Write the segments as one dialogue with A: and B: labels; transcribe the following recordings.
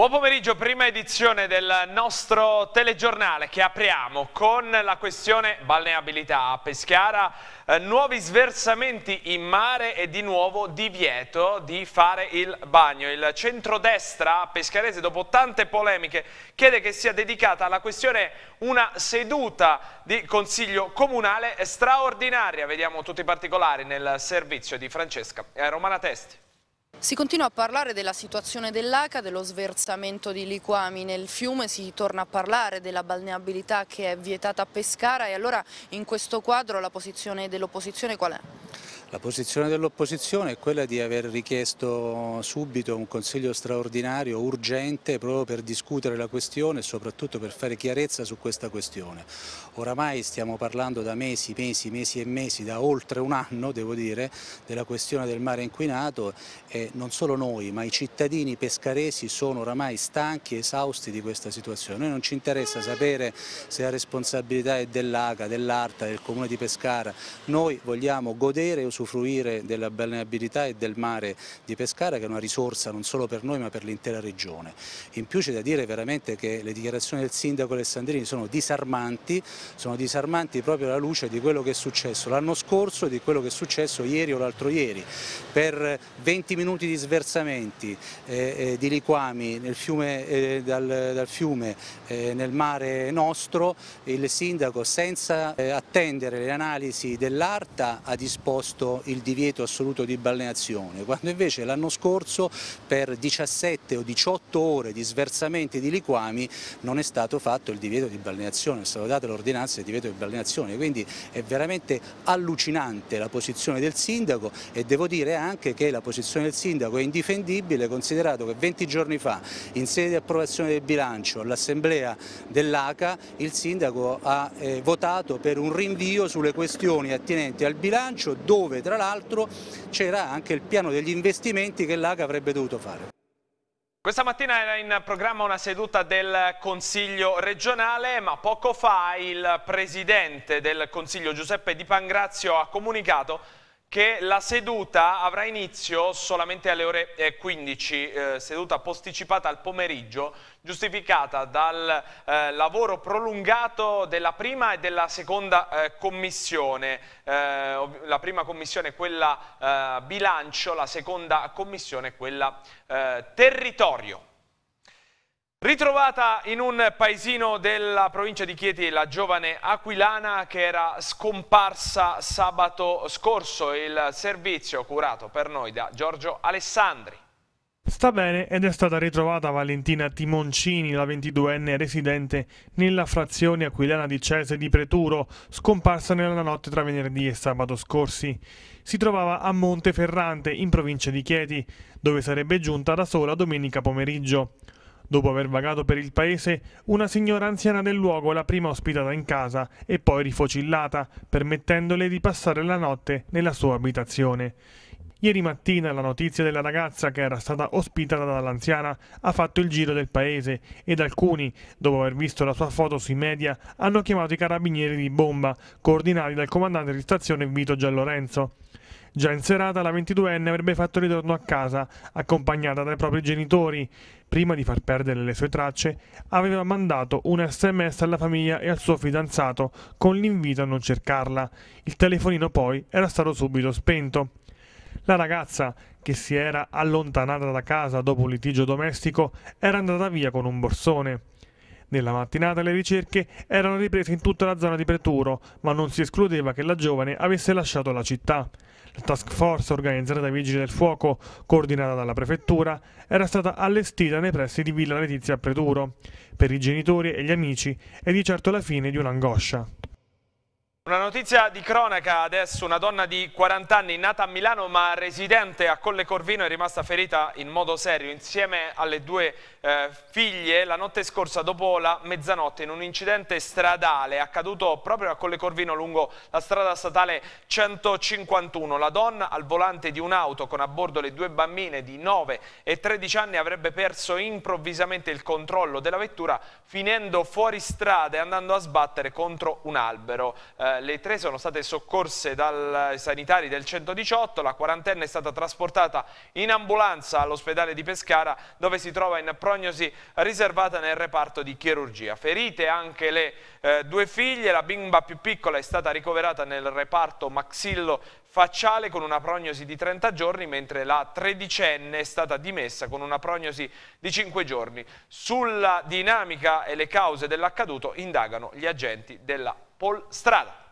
A: Buon pomeriggio, prima edizione del nostro telegiornale che apriamo con la questione balneabilità a Peschiara, eh, nuovi sversamenti in mare e di nuovo divieto di fare il bagno. Il centrodestra pescarese dopo tante polemiche chiede che sia dedicata alla questione una seduta di consiglio comunale straordinaria. Vediamo tutti i particolari nel servizio di Francesca Romana Testi.
B: Si continua a parlare della situazione dell'Aca, dello sversamento di liquami nel fiume, si torna a parlare della balneabilità che è vietata a Pescara e allora in questo quadro la posizione dell'opposizione qual è?
C: La posizione dell'opposizione è quella di aver richiesto subito un consiglio straordinario urgente proprio per discutere la questione e soprattutto per fare chiarezza su questa questione. Oramai stiamo parlando da mesi, mesi, mesi e mesi, da oltre un anno devo dire, della questione del mare inquinato e non solo noi ma i cittadini pescaresi sono oramai stanchi e esausti di questa situazione. Noi non ci interessa sapere se la responsabilità è dell'ACA, dell'ARTA, del Comune di Pescara, noi vogliamo godere e usufruire usufruire della balneabilità e del mare di Pescara che è una risorsa non solo per noi ma per l'intera regione. In più c'è da dire veramente che le dichiarazioni del sindaco Alessandrini sono disarmanti, sono disarmanti proprio alla luce di quello che è successo l'anno scorso e di quello che è successo ieri o l'altro ieri. Per 20 minuti di sversamenti eh, eh, di liquami nel fiume, eh, dal, dal, fiume eh, nel mare nostro, il sindaco senza eh, attendere le analisi dell'ARTA ha disposto il divieto assoluto di balneazione, quando invece l'anno scorso per 17 o 18 ore di sversamenti di liquami non è stato fatto il divieto di balneazione, è stata data l'ordinanza di divieto di balneazione, quindi è veramente allucinante la posizione del sindaco e devo dire anche che la posizione del sindaco è indifendibile considerato che 20 giorni fa in sede di approvazione del bilancio all'assemblea dell'ACA il sindaco ha eh, votato per un rinvio sulle questioni attinenti al bilancio dove tra l'altro c'era anche il piano degli investimenti che l'ACA avrebbe dovuto fare.
A: Questa mattina era in programma una seduta del Consiglio regionale, ma poco fa il Presidente del Consiglio Giuseppe Di Pangrazio ha comunicato che la seduta avrà inizio solamente alle ore 15, eh, seduta posticipata al pomeriggio, giustificata dal eh, lavoro prolungato della prima e della seconda eh, commissione. Eh, la prima commissione è quella eh, bilancio, la seconda commissione è quella eh, territorio. Ritrovata in un paesino della provincia di Chieti la giovane aquilana che era scomparsa sabato scorso, il servizio curato per noi da Giorgio Alessandri.
D: Sta bene ed è stata ritrovata Valentina Timoncini, la 22enne residente nella frazione aquilana di Cese di Preturo, scomparsa nella notte tra venerdì e sabato scorsi. Si trovava a Monteferrante, in provincia di Chieti, dove sarebbe giunta da sola domenica pomeriggio. Dopo aver vagato per il paese, una signora anziana del luogo l'ha prima ospitata in casa e poi rifocillata, permettendole di passare la notte nella sua abitazione. Ieri mattina la notizia della ragazza che era stata ospitata dall'anziana ha fatto il giro del paese ed alcuni, dopo aver visto la sua foto sui media, hanno chiamato i carabinieri di bomba, coordinati dal comandante di stazione Vito Giallorenzo. Già in serata la 22enne avrebbe fatto ritorno a casa, accompagnata dai propri genitori. Prima di far perdere le sue tracce, aveva mandato un sms alla famiglia e al suo fidanzato con l'invito a non cercarla. Il telefonino poi era stato subito spento. La ragazza, che si era allontanata da casa dopo un litigio domestico, era andata via con un borsone. Nella mattinata le ricerche erano riprese in tutta la zona di Preturo, ma non si escludeva che la giovane avesse lasciato la città. La task force organizzata dai Vigili del Fuoco, coordinata dalla Prefettura, era stata allestita nei pressi di Villa Letizia a Preturo. Per i genitori e gli amici è di certo la fine di un'angoscia.
A: Una notizia di cronaca adesso, una donna di 40 anni nata a Milano ma residente a Colle Corvino è rimasta ferita in modo serio insieme alle due eh, figlie la notte scorsa dopo la mezzanotte in un incidente stradale accaduto proprio a Colle Corvino lungo la strada statale 151. La donna al volante di un'auto con a bordo le due bambine di 9 e 13 anni avrebbe perso improvvisamente il controllo della vettura finendo fuori strada e andando a sbattere contro un albero. Eh, le tre sono state soccorse dai sanitari del 118, la quarantenne è stata trasportata in ambulanza all'ospedale di Pescara dove si trova in prognosi riservata nel reparto di chirurgia. Ferite anche le eh, due figlie, la bimba più piccola è stata ricoverata nel reparto maxillo facciale con una prognosi di 30 giorni, mentre la tredicenne è stata dimessa con una prognosi di 5 giorni. Sulla dinamica e le cause dell'accaduto indagano gli agenti della Polstrada.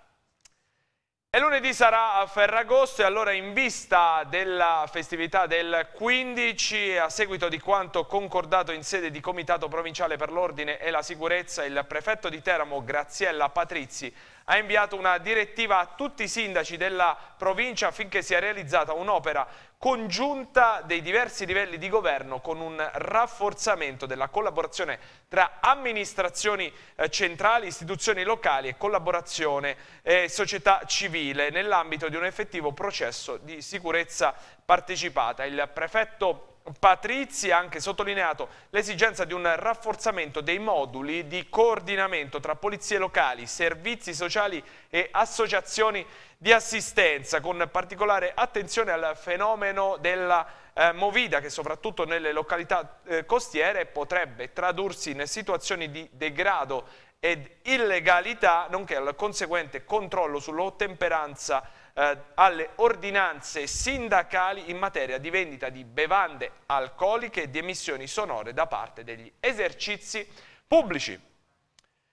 A: E lunedì sarà a Ferragosto e allora in vista della festività del 15, a seguito di quanto concordato in sede di Comitato Provinciale per l'Ordine e la Sicurezza, il prefetto di Teramo Graziella Patrizi ha inviato una direttiva a tutti i sindaci della provincia affinché sia realizzata un'opera congiunta dei diversi livelli di governo con un rafforzamento della collaborazione tra amministrazioni eh, centrali, istituzioni locali e collaborazione e società civile nell'ambito di un effettivo processo di sicurezza partecipata. Il prefetto Patrizi ha anche sottolineato l'esigenza di un rafforzamento dei moduli di coordinamento tra polizie locali, servizi sociali e associazioni di assistenza, con particolare attenzione al fenomeno della eh, movida che soprattutto nelle località eh, costiere potrebbe tradursi in situazioni di degrado ed illegalità, nonché al conseguente controllo sull'ottemperanza eh, alle ordinanze sindacali in materia di vendita di bevande alcoliche e di emissioni sonore da parte degli esercizi pubblici.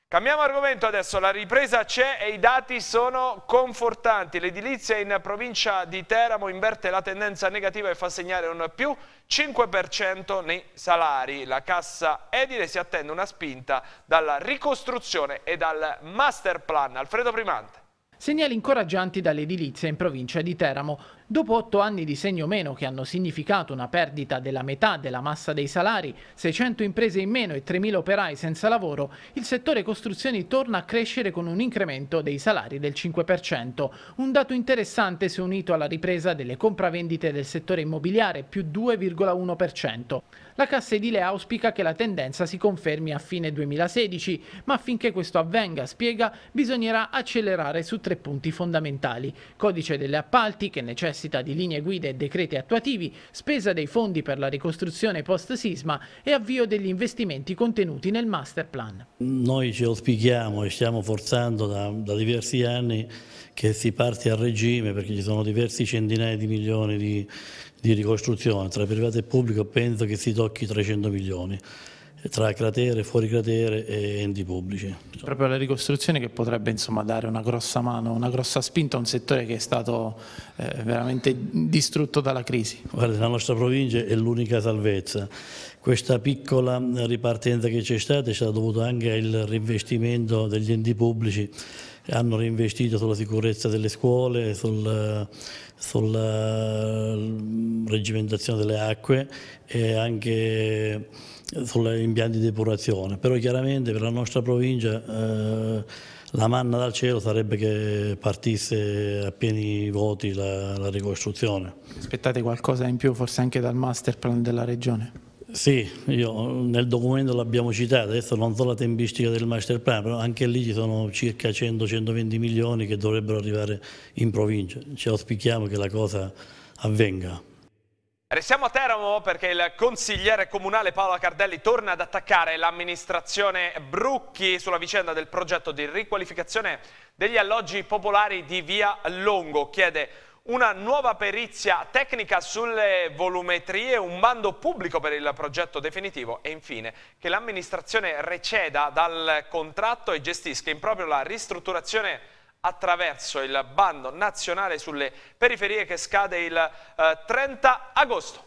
A: Cambiamo argomento adesso, la ripresa c'è e i dati sono confortanti. L'edilizia in provincia di Teramo inverte la tendenza negativa e fa segnare un più 5% nei salari. La cassa edile si attende una spinta dalla ricostruzione e dal master plan. Alfredo Primante.
E: Segnali incoraggianti dall'edilizia in provincia di Teramo. Dopo otto anni di segno meno che hanno significato una perdita della metà della massa dei salari, 600 imprese in meno e 3.000 operai senza lavoro, il settore costruzioni torna a crescere con un incremento dei salari del 5%, un dato interessante se unito alla ripresa delle compravendite del settore immobiliare più 2,1%. La Cassa Edile auspica che la tendenza si confermi a fine 2016, ma affinché questo avvenga, spiega, bisognerà accelerare su tre punti fondamentali. Codice delle appalti che necessita di linee guida e decreti attuativi, spesa dei fondi per la ricostruzione post-sisma e avvio degli investimenti contenuti nel master plan.
F: Noi ci auspichiamo e stiamo forzando da, da diversi anni che si parti a regime perché ci sono diversi centinaia di milioni di, di ricostruzione, tra privato e pubblico penso che si tocchi 300 milioni tra cratere, fuori cratere e enti pubblici.
E: Proprio la ricostruzione che potrebbe insomma, dare una grossa mano, una grossa spinta a un settore che è stato eh, veramente distrutto dalla crisi.
F: Guarda, la nostra provincia è l'unica salvezza. Questa piccola ripartenza che c'è stata è stata dovuta anche al reinvestimento degli enti pubblici hanno reinvestito sulla sicurezza delle scuole, sul, sulla reggimentazione delle acque e anche sugli impianti di depurazione, però chiaramente per la nostra provincia eh, la manna dal cielo sarebbe che partisse a pieni voti la, la ricostruzione.
E: Aspettate qualcosa in più forse anche dal master plan della regione?
F: Sì, io nel documento l'abbiamo citato, adesso non so la tempistica del master plan, però anche lì ci sono circa 100-120 milioni che dovrebbero arrivare in provincia. Ci auspichiamo che la cosa avvenga.
A: Restiamo a Teramo perché il consigliere comunale Paolo Cardelli torna ad attaccare l'amministrazione Brucchi sulla vicenda del progetto di riqualificazione degli alloggi popolari di Via Longo. Chiede una nuova perizia tecnica sulle volumetrie, un bando pubblico per il progetto definitivo e infine che l'amministrazione receda dal contratto e gestisca in proprio la ristrutturazione attraverso il bando nazionale sulle periferie che scade il eh, 30 agosto.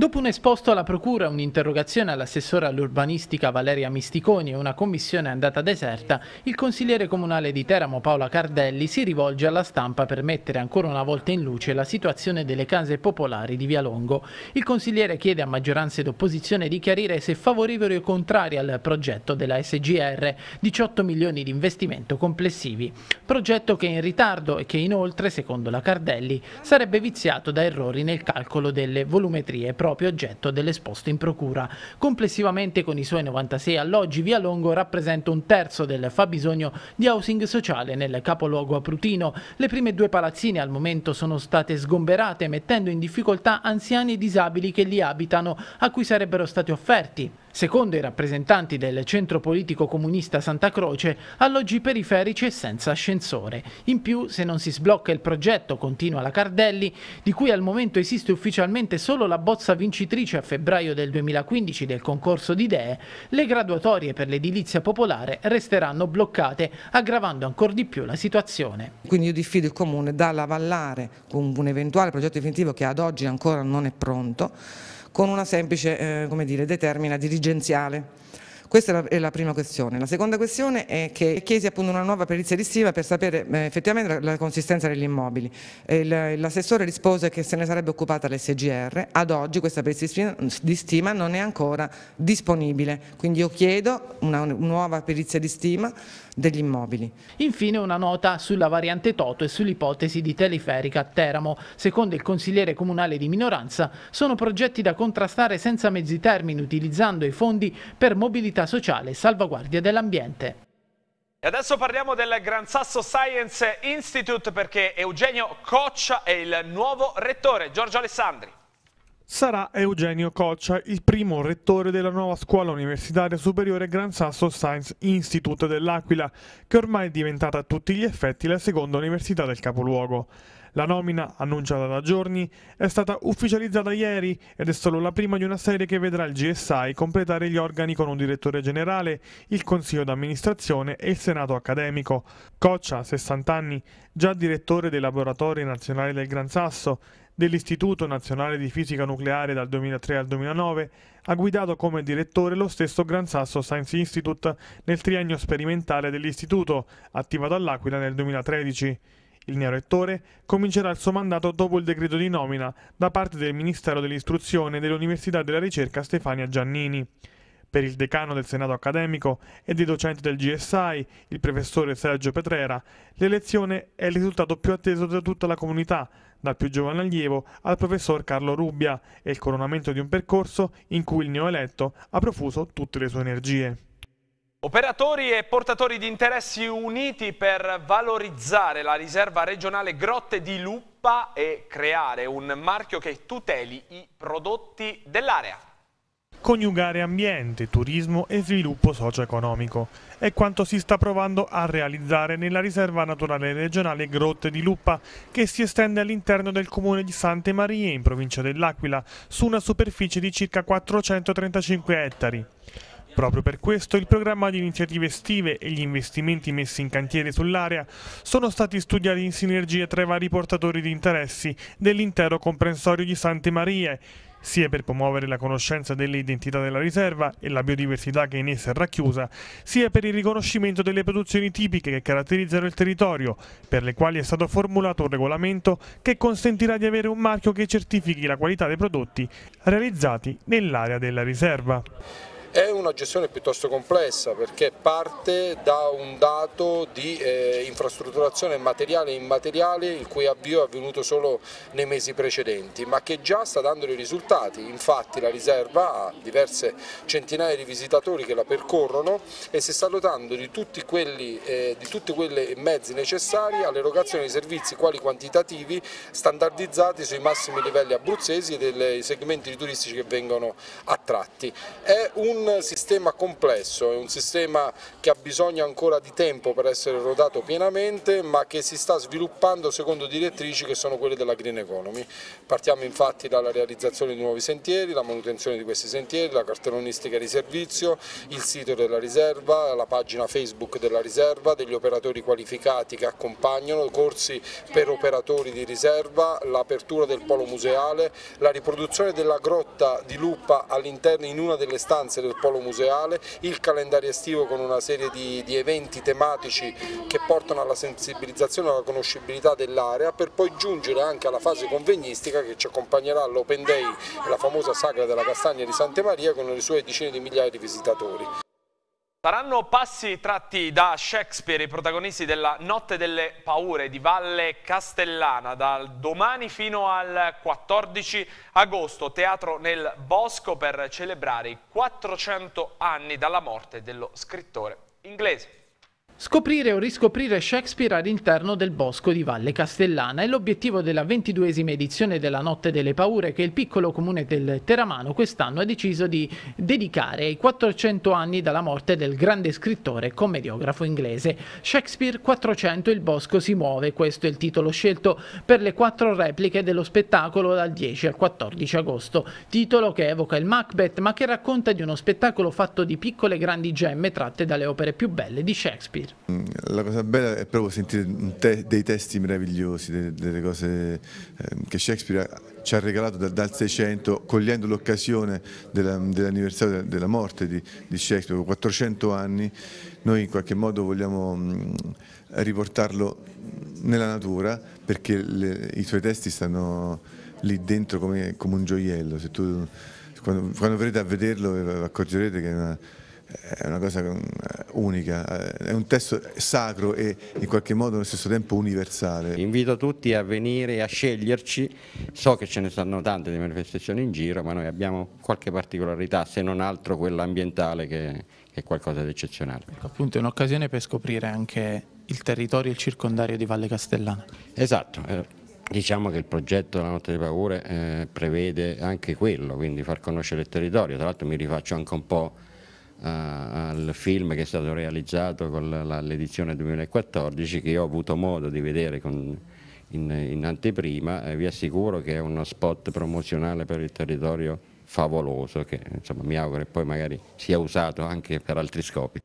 E: Dopo un esposto alla Procura, un'interrogazione all'assessore all'urbanistica Valeria Misticoni e una commissione andata deserta, il consigliere comunale di Teramo Paola Cardelli si rivolge alla stampa per mettere ancora una volta in luce la situazione delle case popolari di Via Longo. Il consigliere chiede a maggioranza ed opposizione di chiarire se favorevoli o contrari al progetto della SGR, 18 milioni di investimento complessivi. Progetto che è in ritardo e che inoltre, secondo la Cardelli, sarebbe viziato da errori nel calcolo delle volumetrie proprie proprio oggetto dell'esposto in procura. Complessivamente con i suoi 96 alloggi Via Longo rappresenta un terzo del fabbisogno di housing sociale nel capoluogo aprutino. Le prime due palazzine al momento sono state sgomberate mettendo in difficoltà anziani e disabili che li abitano a cui sarebbero stati offerti Secondo i rappresentanti del centro politico comunista Santa Croce, alloggi periferici e senza ascensore. In più, se non si sblocca il progetto, continua la Cardelli, di cui al momento esiste ufficialmente solo la bozza vincitrice a febbraio del 2015 del concorso di idee, le graduatorie per l'edilizia popolare resteranno bloccate, aggravando ancora di più la situazione.
G: Quindi io diffido il Comune dall'avallare un eventuale progetto definitivo che ad oggi ancora non è pronto, con una semplice eh, dire, determina dirigenziale. Questa è la prima questione. La seconda questione è che chiesi appunto una nuova perizia estiva per sapere eh, effettivamente la, consistenza degli immobili. L'assessore rispose che se ne sarebbe occupata l'SGR, ad oggi questa perizia di stima non è ancora disponibile, quindi io chiedo una nuova perizia di stima degli immobili.
E: Infine una nota sulla variante Toto e sull'ipotesi di teleferica a Teramo. Secondo il consigliere comunale di minoranza sono progetti da contrastare senza mezzi termini utilizzando i fondi per mobilità sociale e salvaguardia dell'ambiente.
A: E adesso parliamo del Gran Sasso Science Institute perché Eugenio Coccia è il nuovo rettore. Giorgio Alessandri
D: sarà Eugenio Coccia, il primo rettore della nuova scuola universitaria superiore Gran Sasso Science Institute dell'Aquila, che ormai è diventata a tutti gli effetti la seconda università del capoluogo. La nomina, annunciata da giorni, è stata ufficializzata ieri ed è solo la prima di una serie che vedrà il GSI completare gli organi con un direttore generale, il consiglio d'amministrazione e il senato accademico. Coccia, 60 anni, già direttore dei laboratori nazionali del Gran Sasso, dell'Istituto Nazionale di Fisica Nucleare dal 2003 al 2009, ha guidato come direttore lo stesso Gran Sasso Science Institute nel triennio sperimentale dell'istituto, attivato all'Aquila nel 2013. Il neorettore comincerà il suo mandato dopo il decreto di nomina da parte del Ministero dell'Istruzione dell'Università della Ricerca Stefania Giannini. Per il decano del Senato accademico e dei docenti del GSI, il professore Sergio Petrera, l'elezione è il risultato più atteso da tutta la comunità, dal più giovane allievo al professor Carlo Rubbia, e il coronamento di un percorso in cui il neoeletto ha profuso tutte le sue energie.
A: Operatori e portatori di interessi uniti per valorizzare la riserva regionale Grotte di Luppa e creare un marchio che tuteli i prodotti dell'area
D: coniugare ambiente, turismo e sviluppo socio-economico. È quanto si sta provando a realizzare nella riserva naturale regionale Grotte di Luppa, che si estende all'interno del comune di Sante Marie, in provincia dell'Aquila, su una superficie di circa 435 ettari. Proprio per questo il programma di iniziative estive e gli investimenti messi in cantiere sull'area sono stati studiati in sinergia tra i vari portatori di interessi dell'intero comprensorio di Sante Marie, sia per promuovere la conoscenza delle identità della riserva e la biodiversità che in essa è racchiusa, sia per il riconoscimento delle produzioni tipiche che caratterizzano il territorio, per le quali è stato formulato un regolamento che consentirà di avere un marchio che certifichi la qualità dei prodotti realizzati nell'area della riserva.
H: È una gestione piuttosto complessa perché parte da un dato di eh, infrastrutturazione materiale e immateriale il cui avvio è avvenuto solo nei mesi precedenti ma che già sta dando dei risultati, infatti la riserva ha diverse centinaia di visitatori che la percorrono e si sta dotando di tutti, quelli, eh, di tutti quei mezzi necessari all'erogazione di servizi quali quantitativi standardizzati sui massimi livelli abruzzesi e dei segmenti turistici che vengono attratti. È un un sistema complesso, è un sistema che ha bisogno ancora di tempo per essere rodato pienamente ma che si sta sviluppando secondo direttrici che sono quelle della Green Economy. Partiamo infatti dalla realizzazione di nuovi sentieri, la manutenzione di questi sentieri, la cartellonistica di servizio, il sito della riserva, la pagina Facebook della riserva, degli operatori qualificati che accompagnano, corsi per operatori di riserva, l'apertura del polo museale, la riproduzione della grotta di Luppa all'interno in una delle stanze del del polo museale, il calendario estivo con una serie di, di eventi tematici che portano alla sensibilizzazione e alla conoscibilità dell'area per poi giungere anche alla fase convegnistica che ci accompagnerà all'Open Day la famosa sagra della castagna di Santa Maria con le sue decine di migliaia di visitatori.
A: Saranno passi tratti da Shakespeare, i protagonisti della Notte delle Paure di Valle Castellana, dal domani fino al 14 agosto, teatro nel Bosco per celebrare i 400 anni dalla morte dello scrittore inglese.
E: Scoprire o riscoprire Shakespeare all'interno del bosco di Valle Castellana è l'obiettivo della ventiduesima edizione della Notte delle Paure che il piccolo comune del Teramano quest'anno ha deciso di dedicare ai 400 anni dalla morte del grande scrittore e commediografo inglese. Shakespeare 400 Il bosco si muove, questo è il titolo scelto per le quattro repliche dello spettacolo dal 10 al 14 agosto. Titolo che evoca il Macbeth ma che racconta di uno spettacolo fatto di piccole grandi gemme tratte dalle opere più belle di Shakespeare.
I: Mm, la cosa bella è proprio sentire te dei testi meravigliosi, delle, delle cose eh, che Shakespeare ci ha regalato da, dal 600, cogliendo l'occasione dell'anniversario della, morte di, di, Shakespeare, 400 anni, noi in qualche modo vogliamo mm, riportarlo nella natura perché le, i suoi testi stanno lì dentro come, come un gioiello. Tu, quando, quando verrete a vederlo accorgerete che è una, è una cosa eh, unica, eh, è un testo sacro e in qualche modo allo stesso tempo universale.
J: Invito tutti a venire e a sceglierci, so che ce ne stanno tante di manifestazioni in giro, ma noi abbiamo qualche particolarità, se non altro quella ambientale che, è qualcosa di eccezionale.
E: Appunto è un'occasione per scoprire anche il territorio, il circondario di Valle Castellana.
J: Esatto. Eh, diciamo che il progetto della Notte delle Paure eh, prevede anche quello, quindi far conoscere il territorio, tra l'altro mi rifaccio anche un po' al film che è stato realizzato con l'edizione 2014 che io ho avuto modo di vedere con, in, in, anteprima e vi assicuro che è uno spot promozionale per il territorio favoloso che insomma, mi auguro che poi magari sia usato anche per altri scopi.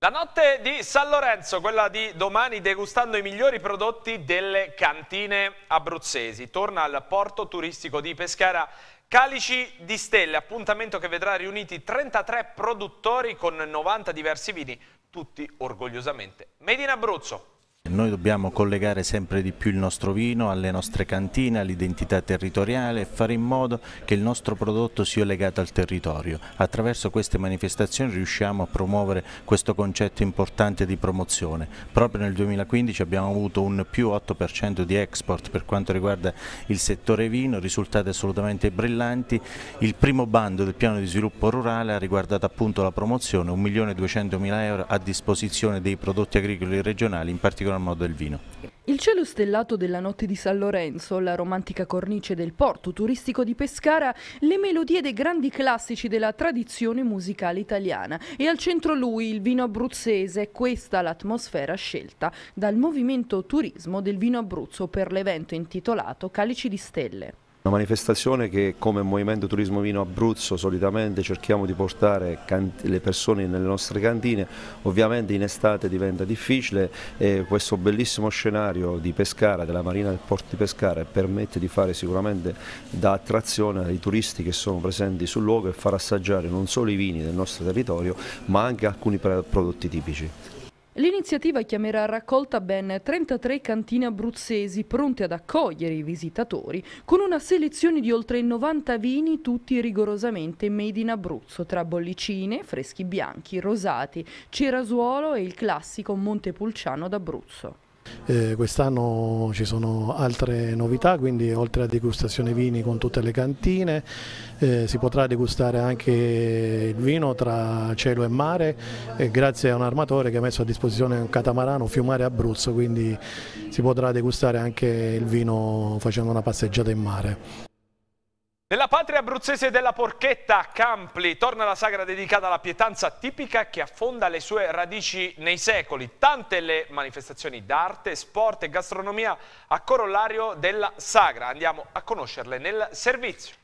A: La notte di San Lorenzo, quella di domani, degustando i migliori prodotti delle cantine abruzzesi. Torna al porto turistico di Pescara Calici di Stelle, appuntamento che vedrà riuniti 33 produttori con 90 diversi vini, tutti orgogliosamente made in Abruzzo.
K: Noi dobbiamo collegare sempre di più il nostro vino alle nostre cantine, all'identità territoriale e fare in modo che il nostro prodotto sia legato al territorio. Attraverso queste manifestazioni riusciamo a promuovere questo concetto importante di promozione. Proprio nel 2015 abbiamo avuto un più 8% di export per quanto riguarda il settore vino, risultati assolutamente brillanti. Il primo bando del piano di sviluppo rurale ha riguardato appunto la promozione, 1.200.000 euro a disposizione dei prodotti agricoli regionali, in particolare particolar modo il vino.
L: Il cielo stellato della notte di San Lorenzo, la romantica cornice del porto turistico di Pescara, le melodie dei grandi classici della tradizione musicale italiana e al centro lui il vino abruzzese, questa l'atmosfera scelta dal movimento turismo del vino Abruzzo per l'evento intitolato Calici di Stelle.
M: Una manifestazione che come Movimento Turismo Vino Abruzzo solitamente cerchiamo di portare le persone nelle nostre cantine, ovviamente in estate diventa difficile e questo bellissimo scenario di Pescara, della Marina del Porto di Pescara permette di fare sicuramente da attrazione ai turisti che sono presenti sul luogo e far assaggiare non solo i vini del nostro territorio ma anche alcuni prodotti tipici.
L: L'iniziativa chiamerà a raccolta ben 33 cantine abruzzesi pronte ad accogliere i visitatori con una selezione di oltre 90 vini tutti rigorosamente made in Abruzzo tra bollicine, freschi bianchi, rosati, cerasuolo e il classico Montepulciano d'Abruzzo.
N: Eh, Quest'anno ci sono altre novità, quindi oltre a degustazione vini con tutte le cantine, eh, si potrà degustare anche il vino tra cielo e mare eh, grazie a un armatore che ha messo a disposizione un catamarano Fiumare Abruzzo, quindi si potrà degustare anche il vino facendo una passeggiata in mare.
A: Nella patria abruzzese della porchetta, a Campli, torna la sagra dedicata alla pietanza tipica che affonda le sue radici nei secoli. Tante le manifestazioni d'arte, sport e gastronomia a corollario della sagra. Andiamo a conoscerle nel servizio.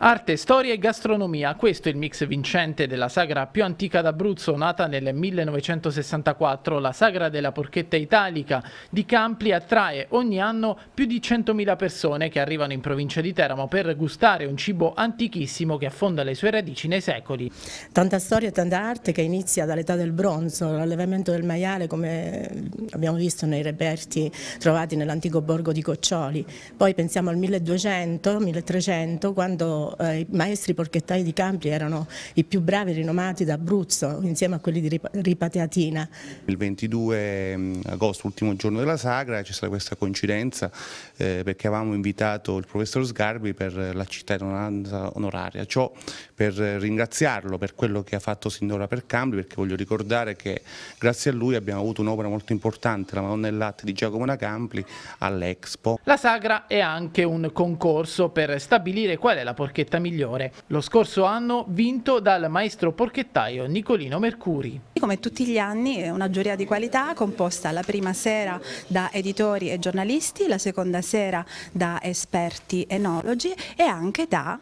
E: Arte, storia e gastronomia, questo è il mix vincente della sagra più antica d'Abruzzo, nata nel 1964. La sagra della porchetta italica di Campli attrae ogni anno più di 100.000 persone che arrivano in provincia di Teramo per gustare un cibo antichissimo che affonda le sue radici nei secoli.
O: Tanta storia e tanta arte che inizia dall'età del bronzo, l'allevamento del maiale come abbiamo visto nei reperti trovati nell'antico borgo di Coccioli. Poi pensiamo al 1200, 1300 quando eh, i maestri porchettai di Campri erano i più bravi e rinomati d'Abruzzo insieme a quelli di Ripateatina.
P: Il 22 mm, agosto, ultimo giorno della sagra, c'è stata questa coincidenza eh, perché avevamo invitato il professor Sgarbi per la cittadinanza onoraria, ciò per ringraziarlo per quello che ha fatto sin d'ora per Campri perché voglio ricordare che grazie a lui abbiamo avuto un'opera molto importante, la Madonna del Latte di Giacomo Nacampli all'Expo.
E: La sagra è anche un concorso per stabilire qual è la porchetta migliore. Lo scorso anno vinto dal maestro porchettaio Nicolino Mercuri.
Q: Come tutti gli anni è una giuria di qualità composta la prima sera da editori e giornalisti, la seconda sera da esperti enologi e anche da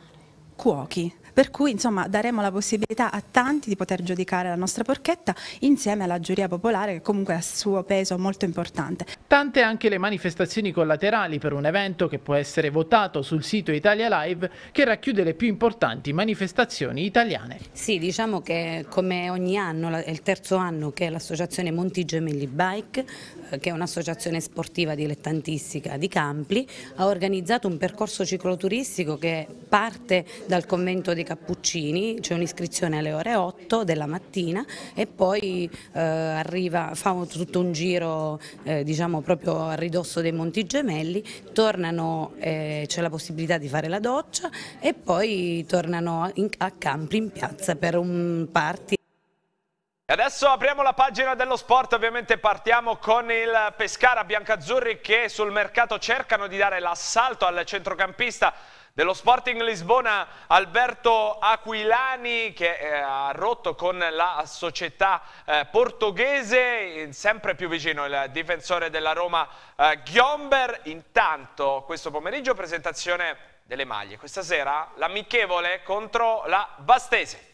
Q: cuochi per cui insomma daremo la possibilità a tanti di poter giudicare la nostra porchetta insieme alla giuria popolare che comunque ha il suo peso molto importante.
E: Tante anche le manifestazioni collaterali per un evento che può essere votato sul sito Italia Live che racchiude le più importanti manifestazioni italiane.
R: Sì, diciamo che come ogni anno, è il terzo anno che l'associazione Monti Gemelli Bike che è un'associazione sportiva dilettantistica di Campli, ha organizzato un percorso cicloturistico che parte dal convento di Cappuccini, c'è un'iscrizione alle ore 8 della mattina e poi eh, arriva, fa tutto un giro eh, diciamo proprio a ridosso dei Monti Gemelli, tornano, eh, c'è la possibilità di fare la doccia e poi tornano in, a Campri in piazza per un party
A: Adesso apriamo la pagina dello sport, ovviamente partiamo con il Pescara Biancazzurri che sul mercato cercano di dare l'assalto al centrocampista dello Sporting Lisbona Alberto Aquilani che eh, ha rotto con la società eh, portoghese, sempre più vicino il difensore della Roma eh, Ghiomber. Intanto questo pomeriggio presentazione delle maglie, questa sera l'amichevole contro la Bastese.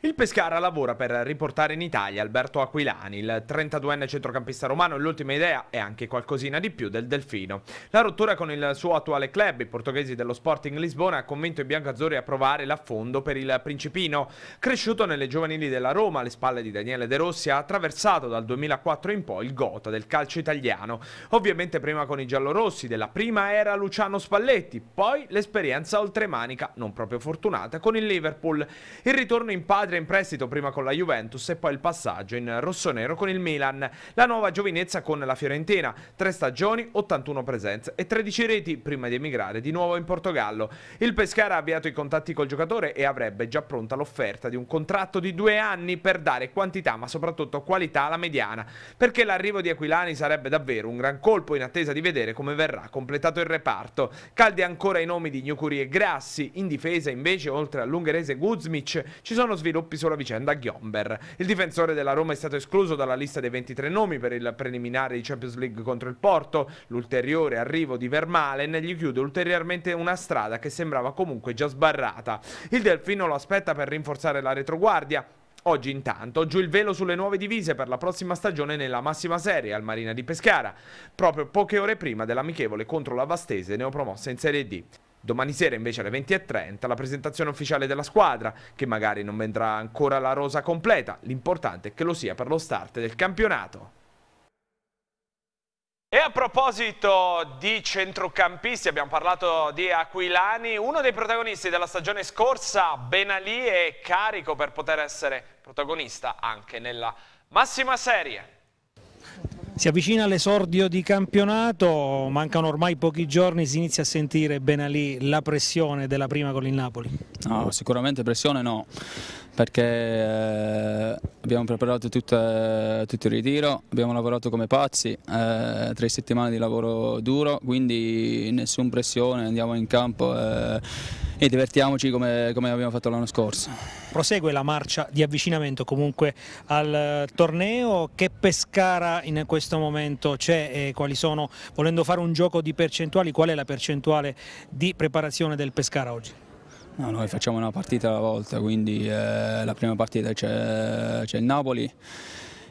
A: Il Pescara lavora per riportare in Italia Alberto Aquilani, il 32enne centrocampista romano e l'ultima idea è anche qualcosina di più del Delfino. La rottura con il suo attuale club, i portoghesi dello Sporting Lisbona, ha convinto i biancazzurri a provare l'affondo per il Principino. Cresciuto nelle giovanili della Roma, alle spalle di Daniele De Rossi, ha attraversato dal 2004 in poi il gota del calcio italiano. Ovviamente prima con i giallorossi, della prima era Luciano Spalletti, poi l'esperienza oltremanica, non proprio fortunata, con il Liverpool. Il ritorno in padre in prestito prima con la Juventus e poi il passaggio in rossonero con il Milan. La nuova giovinezza con la Fiorentina, tre stagioni, 81 presenze e 13 reti prima di emigrare di nuovo in Portogallo. Il Pescara ha avviato i contatti col giocatore e avrebbe già pronta l'offerta di un contratto di due anni per dare quantità ma soprattutto qualità alla mediana, perché l'arrivo di Aquilani sarebbe davvero un gran colpo in attesa di vedere come verrà completato il reparto. Caldi ancora i nomi di Gnukuri e Grassi, in difesa invece oltre all'ungherese Guzmic ci sono sviluppi sviluppi sulla vicenda Ghiomber. Il difensore della Roma è stato escluso dalla lista dei 23 nomi per il preliminare di Champions League contro il Porto. L'ulteriore arrivo di Vermalen gli chiude ulteriormente una strada che sembrava comunque già sbarrata. Il Delfino lo aspetta per rinforzare la retroguardia. Oggi intanto giù il velo sulle nuove divise per la prossima stagione nella massima serie al Marina di Pescara, proprio poche ore prima dell'amichevole contro la Vastese neopromossa in Serie D. Domani sera invece alle 20.30 la presentazione ufficiale della squadra, che magari non vendrà ancora la rosa completa, l'importante è che lo sia per lo start del campionato. E a proposito di centrocampisti, abbiamo parlato di Aquilani, uno dei protagonisti della stagione scorsa, Benalì, è carico per poter essere protagonista anche nella massima serie.
S: Si avvicina l'esordio di campionato, mancano ormai pochi giorni, si inizia a sentire bene lì la pressione della prima con il Napoli?
T: No, sicuramente pressione no, perché eh, abbiamo preparato tutto, tutto, il ritiro, abbiamo lavorato come pazzi, eh, tre settimane di lavoro duro, quindi nessuna pressione, andiamo in campo eh, e divertiamoci come, come abbiamo fatto l'anno scorso
S: prosegue la marcia di avvicinamento comunque al torneo, che Pescara in questo momento c'è e quali sono, volendo fare un gioco di percentuali, qual è la percentuale di preparazione del Pescara oggi?
T: No, noi facciamo una partita alla volta, quindi eh, la prima partita c'è il Napoli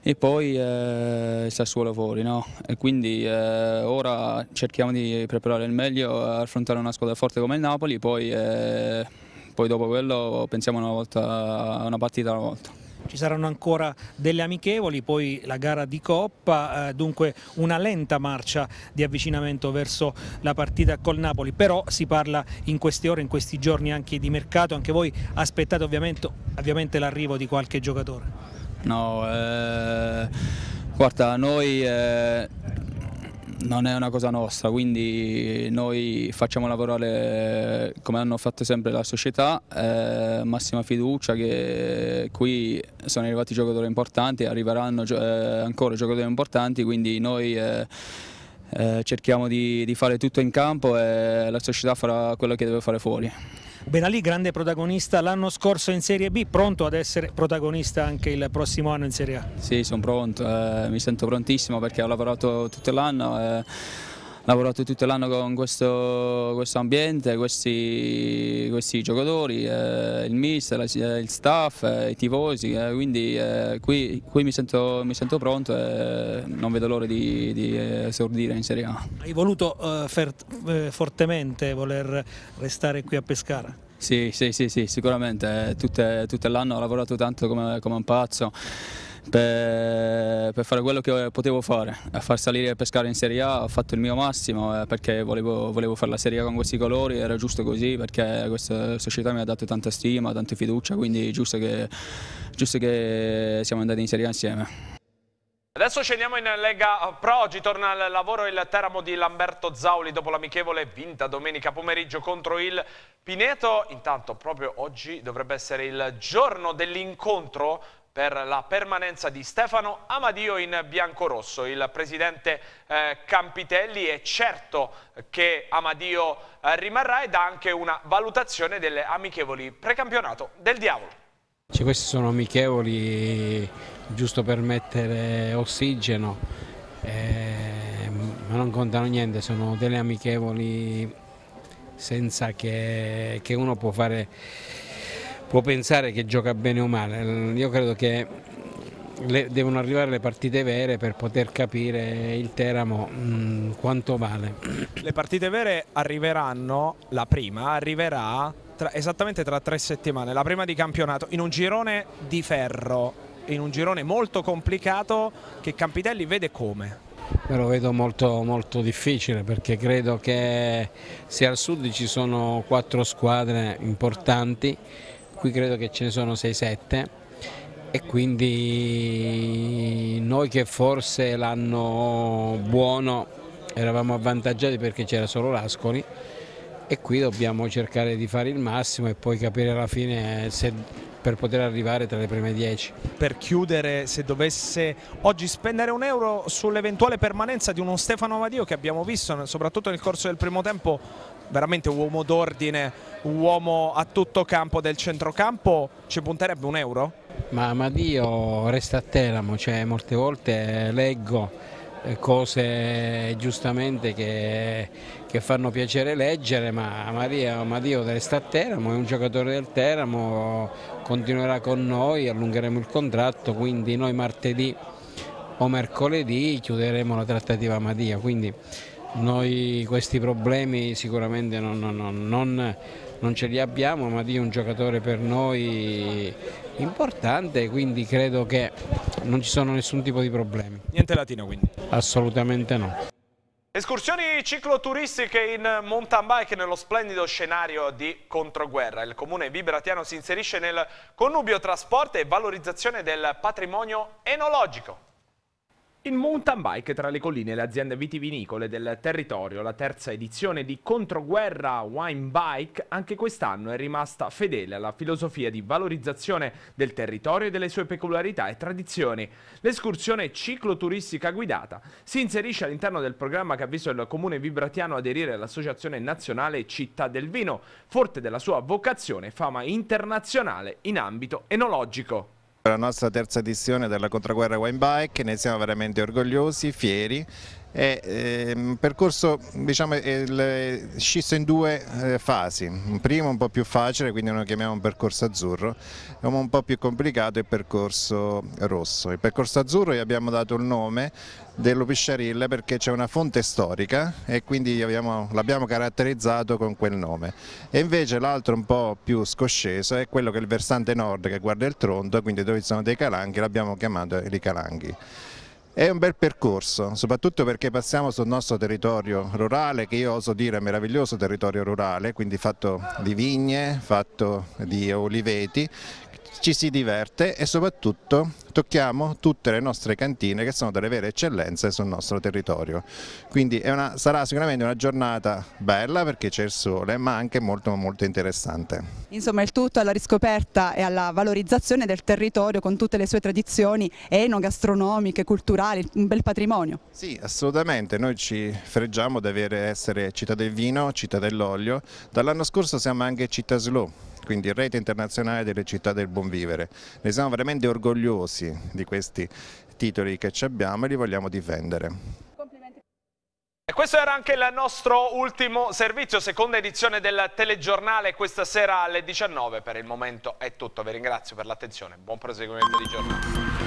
T: e poi eh, il Sassuolo fuori, no? Quindi eh, ora cerchiamo di preparare il meglio, affrontare una squadra forte come il Napoli, poi eh, poi dopo quello pensiamo una, volta, una partita alla volta.
S: Ci saranno ancora delle amichevoli, poi la gara di Coppa, eh, dunque una lenta marcia di avvicinamento verso la partita col Napoli, però si parla in queste ore, in questi giorni anche di mercato, anche voi aspettate ovviamente, ovviamente l'arrivo di qualche giocatore.
T: No, eh, guarda, noi eh, non è una cosa nostra, quindi noi facciamo lavorare come hanno fatto sempre la società, eh, massima fiducia che qui sono arrivati giocatori importanti, arriveranno eh, ancora giocatori importanti, quindi noi eh, cerchiamo di, di fare tutto in campo e la società farà quello che deve fare fuori.
S: Benalì, grande protagonista l'anno scorso in Serie B, pronto ad essere protagonista anche il prossimo anno in Serie A?
T: Sì, sono pronto, eh, mi sento prontissimo perché ho lavorato tutto l'anno. Eh, lavorato tutto l'anno con questo, questo ambiente, questi, questi giocatori, eh, il mister, il staff, eh, i tifosi, eh, quindi eh, qui, qui mi, sento, mi, sento, pronto e non vedo l'ora di, di, esordire in Serie A.
S: Hai voluto eh, eh, fortemente voler restare qui a Pescara?
T: Sì, sì, sì, sì sicuramente, tutto l'anno ho lavorato tanto come, come un pazzo per, per, fare quello che potevo fare, a far salire il pescare in Serie A ho fatto il mio massimo eh, perché volevo, volevo fare la Serie A con questi colori, era giusto così perché questa società mi ha dato tanta stima, tanta fiducia, quindi è giusto che, giusto che siamo andati in Serie A insieme.
A: Adesso scendiamo in Lega Pro, oggi torna al lavoro il Teramo di Lamberto Zauli dopo l'amichevole vinta domenica pomeriggio contro il Pineto. Intanto proprio oggi dovrebbe essere il giorno dell'incontro per la permanenza di Stefano Amadio in biancorosso. Il presidente eh, Campitelli è certo che Amadio eh, rimarrà ed ha anche una valutazione delle amichevoli precampionato del Diavolo.
U: Cioè, questi sono amichevoli giusto per mettere ossigeno, eh, ma non contano niente, sono delle amichevoli senza che, che uno può fare può pensare che gioca bene o male. Io credo che le, devono arrivare le partite vere per poter capire il Teramo mh, mm, quanto vale.
A: Le partite vere arriveranno, la prima arriverà tra, esattamente tra tre settimane, la prima di campionato, in un girone di ferro, in un girone molto complicato che Campitelli vede come?
U: Me lo vedo molto, molto difficile perché credo che se al sud ci sono quattro squadre importanti qui credo che ce ne sono 6-7 e quindi noi che forse l'anno buono eravamo avvantaggiati perché c'era solo l'Ascoli e qui dobbiamo cercare di fare il massimo e poi capire alla fine se per poter arrivare tra le prime 10.
A: Per chiudere, se dovesse oggi spendere un euro sull'eventuale permanenza di uno Stefano Amadio che abbiamo visto soprattutto nel corso del primo tempo veramente un uomo d'ordine, un uomo a tutto campo del centrocampo, ci punterebbe un euro?
U: Ma Amadio resta a Teramo, cioè molte volte leggo cose giustamente che, che, fanno piacere leggere, ma Maria, Amadio resta a Teramo, è un giocatore del Teramo, continuerà con noi, allungheremo il contratto, quindi noi martedì o mercoledì chiuderemo la trattativa Amadia, quindi noi questi problemi sicuramente non, non, non, non ce li abbiamo, Amadio è un giocatore per noi importante, quindi credo che non ci sono nessun tipo di problemi.
A: Niente latino quindi?
U: Assolutamente no.
A: Escursioni cicloturistiche in mountain bike nello splendido scenario di controguerra. Il comune vibratiano si inserisce nel connubio trasporto e valorizzazione del patrimonio enologico. In mountain bike tra le colline e le aziende vitivinicole del territorio, la terza edizione di Controguerra Wine Bike anche quest'anno è rimasta fedele alla filosofia di valorizzazione del territorio e delle sue peculiarità e tradizioni. L'escursione cicloturistica guidata si inserisce all'interno del programma che ha visto il comune vibratiano aderire all'Associazione Nazionale Città del Vino, forte della sua vocazione e fama internazionale in ambito enologico.
V: La nostra terza edizione della Contraguerra Wine Bike, ne siamo veramente orgogliosi, fieri
W: È eh, un percorso diciamo, è scisso in due eh, fasi, un primo un po' più facile, quindi lo chiamiamo un percorso azzurro, e un po' più complicato il percorso rosso. Il percorso azzurro gli abbiamo dato il nome dello Pisciarille perché c'è una fonte storica e quindi l'abbiamo caratterizzato con quel nome. E invece l'altro un po' più scosceso è quello che è il versante nord che guarda il Tronto, quindi dove ci sono dei calanghi, l'abbiamo chiamato i calanghi. È un bel percorso, soprattutto perché passiamo sul nostro territorio rurale, che io oso dire meraviglioso territorio rurale, quindi fatto di vigne, fatto di oliveti, ci si diverte e soprattutto tocchiamo tutte le nostre cantine che sono delle vere eccellenze sul nostro territorio. Quindi una, sarà sicuramente una giornata bella perché c'è il sole ma anche molto molto interessante.
V: Insomma il tutto alla riscoperta e alla valorizzazione del territorio con tutte le sue tradizioni enogastronomiche, culturali, un bel patrimonio.
W: Sì assolutamente, noi ci freggiamo di essere città del vino, città dell'olio, dall'anno scorso siamo anche città slow quindi rete internazionale delle città del buon vivere. Ne siamo veramente orgogliosi di questi titoli che abbiamo e li vogliamo difendere.
A: E questo era anche il nostro ultimo servizio, seconda edizione del telegiornale questa sera alle 19. Per il momento è tutto, vi ringrazio per l'attenzione, buon proseguimento di giornata.